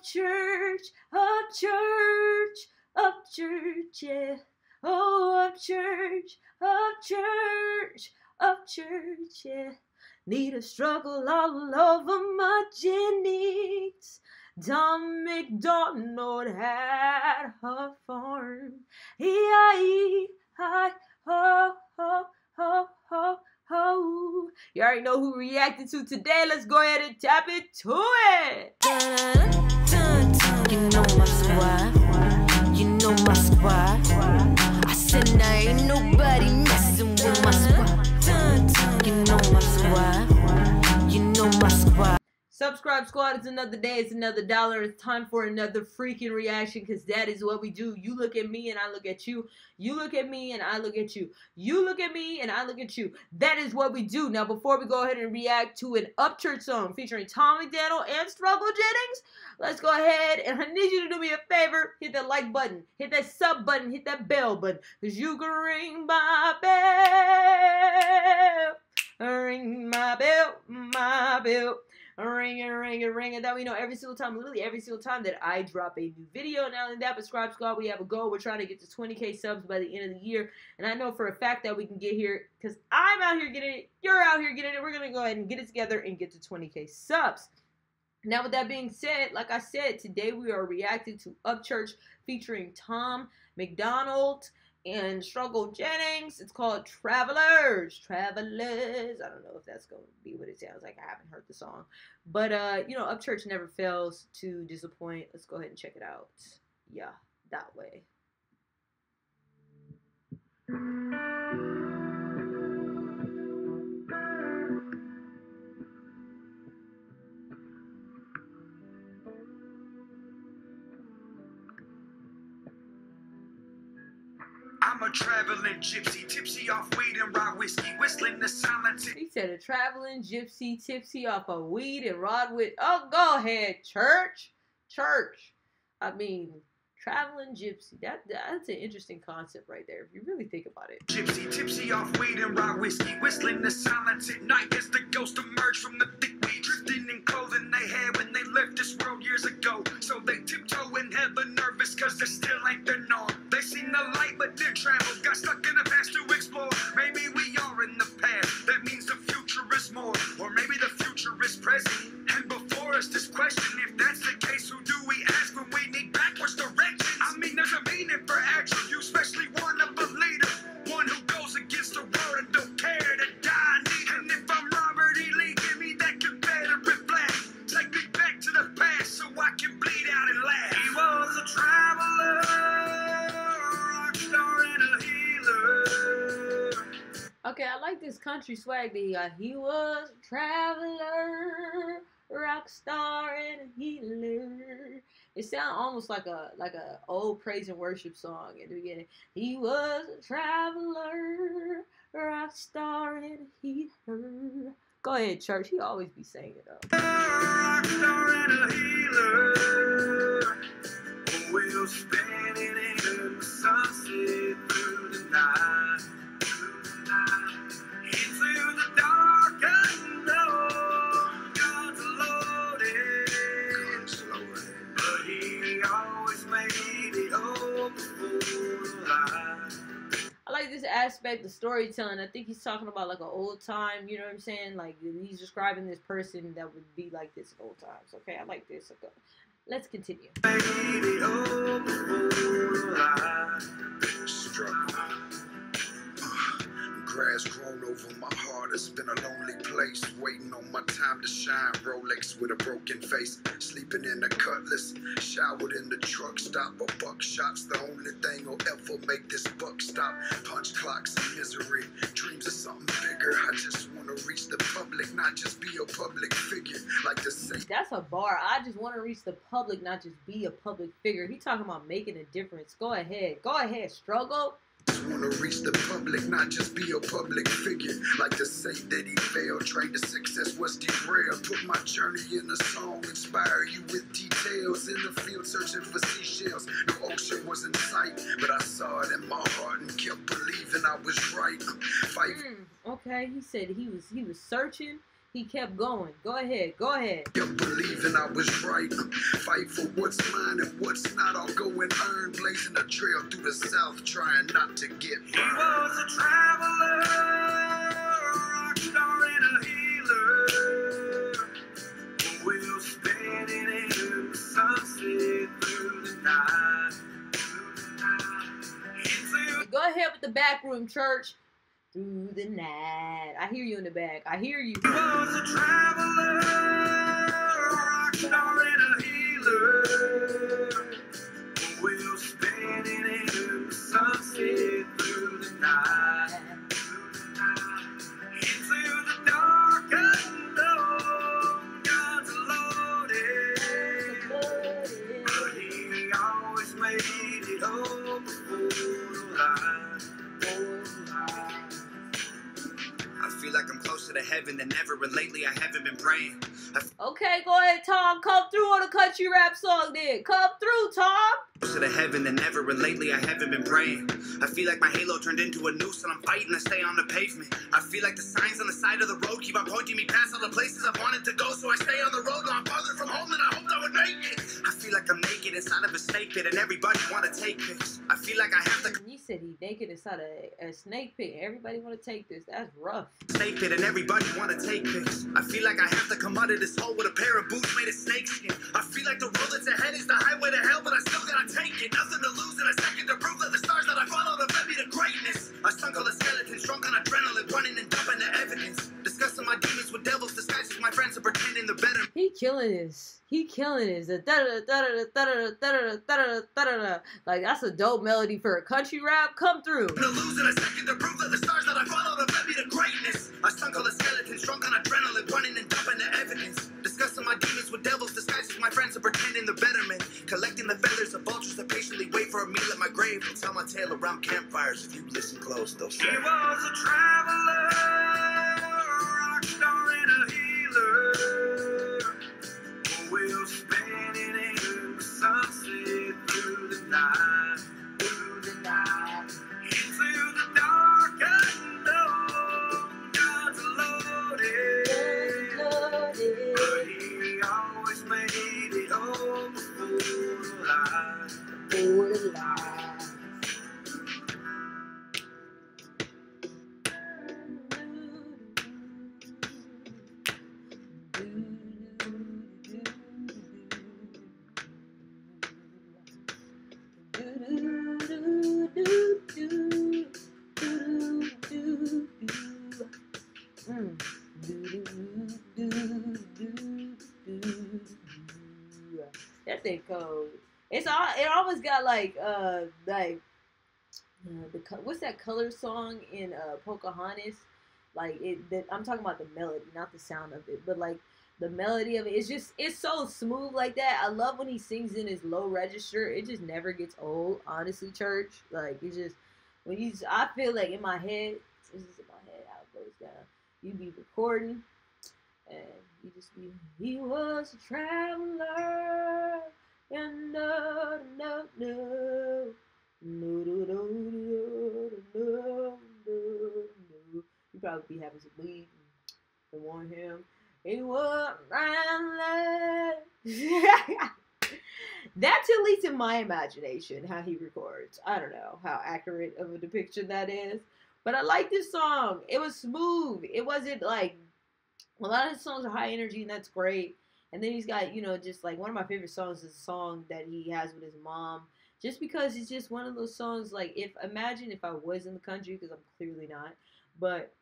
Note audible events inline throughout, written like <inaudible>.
Upchurch, up church, up church, yeah. Oh, Upchurch, up church, Upchurch, yeah. Need a struggle all over my Jennings. Tom Macdonald had her farm. E-I-E, hi, ho, ho, ho, ho, ho. You already know who reacted to today. Let's go ahead and tap into it. You know my squad. You know my squad. I said I ain't nobody Subscribe Squad, it's another day, it's another dollar. It's time for another freaking reaction because that is what we do. You look at me and I look at you. You look at me and I look at you. You look at me and I look at you. That is what we do. Now, before we go ahead and react to an Upchurch song featuring Tom McDaniel and Struggle Jennings, let's go ahead and I need you to do me a favor. Hit that like button, hit that sub button, hit that bell button because you can ring my bell. Ring my bell, my bell ring it, ring it, ring it. That we know every single time, literally every single time that I drop a new video. Not only that, but Subscribe Squad, we have a goal. We're trying to get to 20k subs by the end of the year. And I know for a fact that we can get here because I'm out here getting it. You're out here getting it. We're going to go ahead and get it together and get to 20k subs. Now, with that being said, like I said, today we are reacting to Upchurch featuring Tom Macdonald and Struggle Jennings. It's called Travelers. Travelers. I don't know if that's going to be what it sounds like. I haven't heard the song. But, uh, you know, Upchurch never fails to disappoint. Let's go ahead and check it out. Yeah, that way. A traveling gypsy, tipsy off weed and raw whiskey, whistling the silence. He said a traveling gypsy, tipsy off of weed and rod with. Oh, go ahead, church, church. I mean, traveling gypsy. That that's an interesting concept right there. If you really think about it. Gypsy, tipsy off weed and raw whiskey, whistling the silence at night as the ghost emerged from the thick weed, drifting in clothing they had when they left this world years ago. So they tiptoe in heaven, nervous cause they still ain't their norm. They seen the light but didn't travel, got stuck country swag that he got. He was a traveler, rock star, and a healer. It sounds almost like a like a old praise and worship song at the beginning. He was a traveler, rock star, and a healer. Go ahead, church. He always be saying it though. rock star and a healer. We'll aspect of storytelling. I think he's talking about like an old time, you know what I'm saying? Like he's describing this person that would be like this in old times. Okay, I like this. Okay. Let's continue. Made it grass grown over my heart. It's been a lonely place. Waiting on my time to shine. Rolex with a broken face. Sleeping in the cutlass. Showered in the truck stop. A buckshot's the only thing will ever make this buck stop. Punch clocks and misery. Dreams of something bigger. I just want to reach the public, not just be a public figure. Like to say. That's a bar. I just want to reach the public, not just be a public figure. He talking about making a difference. Go ahead. Go ahead. Struggle. Just wanna reach the public, not just be a public figure. Like to say that he failed, train to success was derailed. Put my journey in a song, inspire you with details. In the field searching for seashells, no ocean was in sight, but I saw it in my heart and kept believing I was right. Fight Mm, okay, he said he was he was searching. He kept going. Go ahead, go ahead. Kept believing I was right. Fight for what's mine and what's not. I'll go and earn. Blazing a trail through the south, trying not to get He was a traveler, rock star and a healer. Wheels spinning in the sunset through the night. Into Go ahead with the back room church. Through the night. I hear you in the back. I hear you. Feel like I'm closer to heaven than ever, and lately I haven't been praying. I Okay, go ahead, Tom. Come through on a country rap song then. Come through, Tom. closer to heaven than ever, and lately I haven't been praying. I feel like my halo turned into a noose, and I'm fighting to stay on the pavement. I feel like the signs on the side of the road keep on pointing me past all the places I've wanted to go, so I stay on the road. Now I'm farther from home than I hoped I would make it. I feel like I'm naked inside of a snake pit, and everybody wanna take pics. I feel like I have to He naked inside a, a snake pit. Everybody want to take this. That's rough. snake pit, and everybody wanna take pics. I feel like I have to come out of this hole with a pair of boots made of snakeskin. I feel like the road that's ahead is the highway to hell, but I still gotta take it. Nothing to lose in a second to prove that the stars that I follow have led me to greatness. I sunk all the skeletons, drunk on adrenaline, running and dumping the evidence. Discussing my demons with devils disguised as my friends and pretending they're better. He killing this. He killing is The da-da, da-da, da-da, da-da, da-da, da-da. Like that's a dope melody for a country rap. Come through. to lose in a second to prove that the stars that I followed have led me to greatness. I sunk all the skeletons, drunk on adrenaline, running and dumping the evidence. Discussing my demons with devils disguised as my friends and pretending they're better men. Collecting the feathers of vultures that patiently wait for a meal at my grave. I'll tell my tale around campfires. If you listen close, they'll say. He was a traveler, Thing cold. It's all. It almost got like uh like uh, the what's that color song in uh Pocahontas? Like it. The, I'm talking about the melody, not the sound of it, but like the melody of it. It's just it's so smooth like that. I love when he sings in his low register. It just never gets old. Honestly, church. Like it's just when he's. I feel like in my head. This is in my head how it goes down. You be recording, and he just knew he was a traveler. And no, no, no. No, no, no, no, no, no, no. You'd probably be having some weed and warn him. He was a. <laughs> That's at least in my imagination how he records. I don't know how accurate of a depiction that is. But I like this song. It was smooth. It wasn't like a lot of his songs are high energy, and that's great. And then he's got, you know, just like one of my favorite songs is a song that he has with his mom. Just because it's just one of those songs, like if imagine if I was in the country, because I'm clearly not, but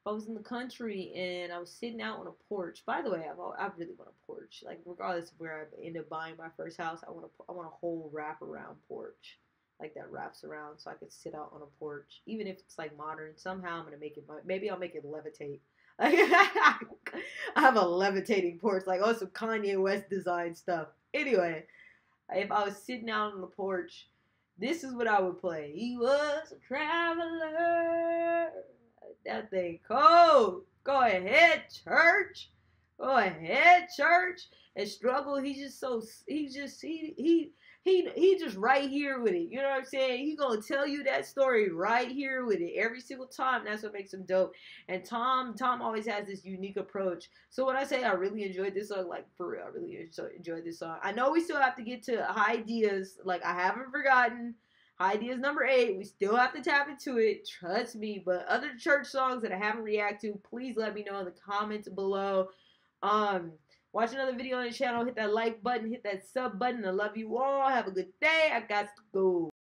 if I was in the country and I was sitting out on a porch. By the way, I've I really want a porch. Like regardless of where I end up buying my first house, I want a I want a whole wrap around porch, like that wraps around, so I could sit out on a porch, even if it's like modern. Somehow I'm gonna make it. Maybe I'll make it levitate. <laughs> I have a levitating porch, like oh, some Kanye West design stuff. Anyway, if I was sitting out on the porch, this is what I would play. He was a traveler. That thing cold. Go ahead, church. go ahead, church, and struggle. He's just so he's just he he he he just right here with it. You know what I'm saying? He gonna tell you that story right here with it every single time. That's what makes him dope. And Tom Tom always has this unique approach. So when I say I really enjoyed this song, like for real, I really enjoyed this song. I know we still have to get to ideas. Like I haven't forgotten. Ideas number eight. We still have to tap into it. Trust me. But other church songs that I haven't reacted to, please let me know in the comments below. Um, Watch another video on the channel. Hit that like button. Hit that sub button. I love you all. Have a good day. I got to go.